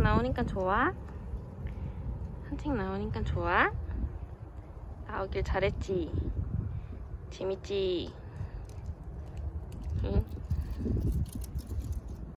산책 나오니까 좋아? 산책 나오니까 좋아? 나오길 잘했지? 재밌지?